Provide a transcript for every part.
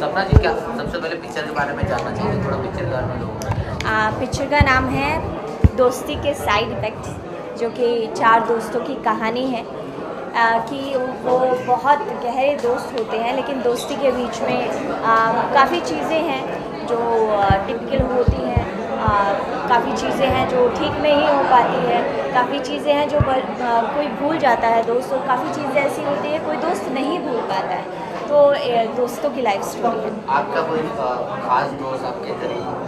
सपना जी क्या सबसे पहले पिक्चर के बारे में जानना चाहिए थोड़ा पिक्चर के बारे में लोगों पिक्चर का नाम है दोस्ती के साइड इफ़ेक्ट जो कि चार दोस्तों की कहानी है। आ, कि वो बहुत गहरे दोस्त होते हैं लेकिन दोस्ती के बीच में काफ़ी चीज़ें हैं जो टिपिकल होती हैं। काफ़ी चीज़ें हैं जो ठीक नहीं हो पाती है काफ़ी चीज़ें हैं जो बर, आ, कोई भूल जाता है दोस्त और काफ़ी चीज़ें ऐसी होती है कोई दोस्त नहीं भूल पाता है। तो दोस्तों की लाइफ स्टोरी आपका कोई खास दोस्त आपके करीब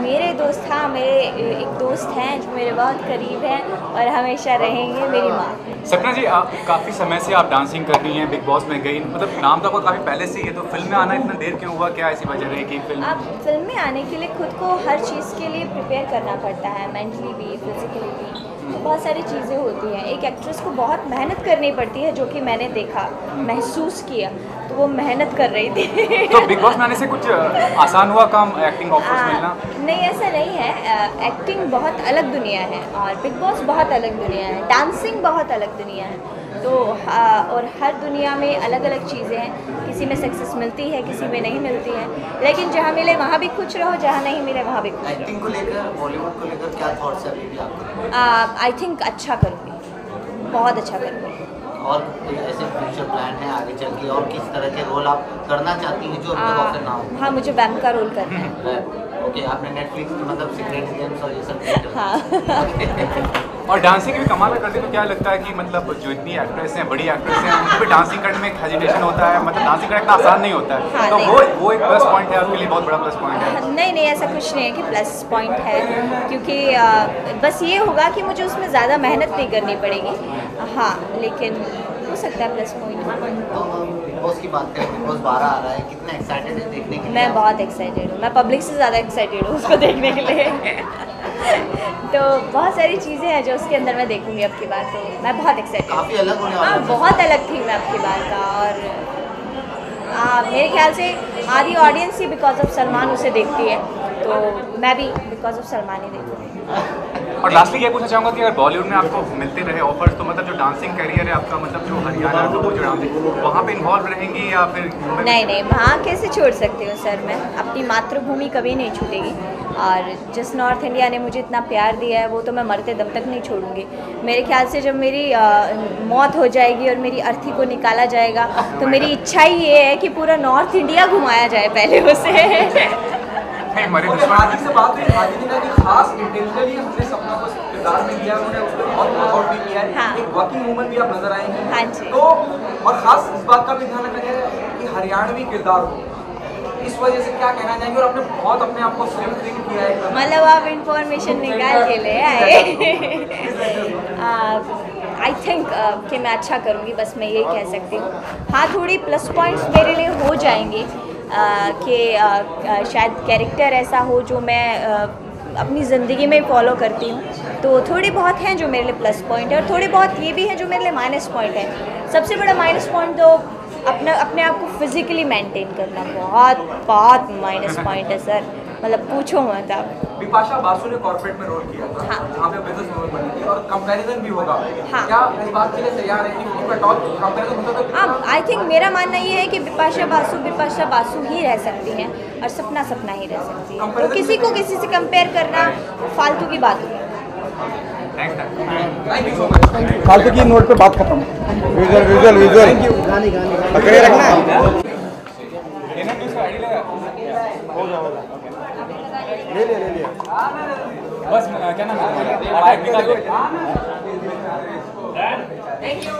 मेरे दोस्त हाँ मेरे एक दोस्त हैं जो मेरे बहुत करीब हैं और हमेशा रहेंगे मेरी माँ। सपना जी आप काफ़ी समय से आप डांसिंग कर रही हैं बिग बॉस में गई मतलब नाम तो आपका काफ़ी पहले से ही है तो फ़िल्म में आना इतना देर क्यों हुआ? क्या ऐसी वजह रही कि फ़िल्म अब फ़िल्म में आने के लिए खुद को हर चीज़ के लिए प्रिपेयर करना पड़ता है मेंटली भी फिजिकली भी। तो बहुत सारी चीज़ें होती हैं। एक एक्ट्रेस को बहुत मेहनत करनी पड़ती है जो कि मैंने देखा महसूस किया। तो वो मेहनत कर रही थी। तो बिग बॉस में से कुछ आसान हुआ काम एक्टिंग ऑफर्स मिलना? नहीं ऐसा नहीं है। एक्टिंग बहुत अलग दुनिया है और बिग बॉस बहुत अलग दुनिया है। डांसिंग बहुत अलग दुनिया है। तो और हर दुनिया में अलग अलग चीज़ें हैं। किसी में सक्सेस मिलती है किसी में नहीं मिलती है। लेकिन जहाँ मिले वहाँ भी खुश रहो जहाँ नहीं मिले वहाँ भी खुश रहो को लेकर बॉलीवुड को लेकर क्या थॉट्स है अभी आपको? आई थिंक अच्छा करूँगी। बहुत अच्छा करूँगी। और ऐसे फ्यूचर प्लान है आगे चल के और किस तरह के रोल आप करना चाहती हैं जो ऑफ़र ना हो? हाँ मुझे वैम का रोल करना है। ओके आपने नेटफ्लिक्स मतलब सीक्रेट गेम्स और ये सब हाँ। और डांसिंग भी कमाल करते तो क्या लगता है कि मतलब जो इतनी एक्ट्रेस हैं बड़ी एक्ट्रेस हैं उनको भी डांसिंग करने में हेजिटेशन होता है मतलब डांसिंग करना इतना आसान नहीं होता है। हाँ, तो वो वो एक प्लस पॉइंट है आपके लिए बहुत बड़ा प्लस पॉइंट है। नहीं नहीं ऐसा कुछ नहीं है कि प्लस पॉइंट है क्योंकि आ, बस ये होगा कि मुझे उसमें ज़्यादा मेहनत नहीं करनी पड़ेगी। हाँ लेकिन हो सकता है प्लस पॉइंट बॉस की बात करें बॉस बारह आ रहा है कितना एक्साइटेड है देखने के लिए? मैं बहुत एक्साइटेड हूँ मैं पब्लिक से ज़्यादा एक्साइटेड हूँ उसको देखने के लिए। तो बहुत सारी चीज़ें हैं जो उसके अंदर मैं देखूँगी आपकी बात बार तो मैं बहुत एक्साइटेड काफ़ी अलग होने वाला हाँ बहुत अलग थी मैं आपकी बात बार का और आ, मेरे ख्याल से आधी ऑडियंस ही बिकॉज़ ऑफ़ सलमान उसे देखती है। तो मैं भी बिकॉज़ ऑफ़ सलमान ही देखूँगी और लास्टली क्या पूछना चाहूँगा कि अगर बॉलीवुड में आपको मिलते रहे ऑफर्स तो मतलब जो डांसिंग करियर है आपका मतलब जो हरियाणा का वो जो डांसिंग वहाँ पे इन्वॉल्व रहेंगी या फिर नहीं नहीं वहाँ कैसे छोड़ सकती हूँ सर मैं? अपनी मातृभूमि कभी नहीं छूटेगी। और जिस नॉर्थ इंडिया ने मुझे इतना प्यार दिया है वो तो मैं मरते दम तक नहीं छोड़ूँगी। मेरे ख्याल से जब मेरी आ, मौत हो जाएगी और मेरी अर्थी को निकाला जाएगा तो मेरी इच्छा ही ये है कि पूरा नॉर्थ इंडिया घुमाया जाए पहले उसे। हमारे से बात हुई ने कहा खास इंटेंशनली हमने सपना को किरदार में लिया उन्होंने उस पर बहुत वर्कआउट भी किया है। हाँ। एक वर्किंग वूमन भी आप नज़र आएँगी। हाँ तो और खास इस बात का भी ध्यान रखा कि हरियाणवी किरदार हो। इस वजह से क्या कहना चाहेंगे? और आपने बहुत अपने आप को स्ट्रेंथ किया है। मतलब आप इंफॉर्मेशन निकाल के ले आए। आई थिंक uh, कि मैं अच्छा करूँगी बस मैं यही कह सकती हूँ। हाँ थोड़ी प्लस पॉइंट्स मेरे लिए हो जाएँगे। कि शायद कैरेक्टर ऐसा हो जो मैं आ, अपनी ज़िंदगी में फॉलो करती हूँ। तो थोड़ी बहुत हैं जो मेरे लिए प्लस पॉइंट है और थोड़े बहुत ये भी हैं जो मेरे लिए माइनस पॉइंट है। सबसे बड़ा माइनस पॉइंट तो अपना अपने आप को फिज़िकली मेंटेन करना। बहुत बहुत माइनस पॉइंट है सर मतलब पूछो मत आप। विपाशा बासु ने कॉर्पोरेट में रोल किया था हाँ। पे बिज़नेस वुमन बनी थी और कंपैरिजन भी होगा। हाँ। क्या इस बात के लिए तैयार है कि कंपैरिजन होता तो हाँ आई थिंक मेरा मानना ये है कि विपाशा बासु विपाशा बासु ही रह सकती हैं और सपना सपना ही रह सकती है। तो किसी को किसी से कंपेयर करना फालतू की बात होगी फालतू की नोट पे बात खत्म। विजुअल विजुअल विजुअल रखना है ले ले ले ले बस क्या नाम है? Thank you